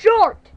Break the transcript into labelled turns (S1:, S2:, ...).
S1: short.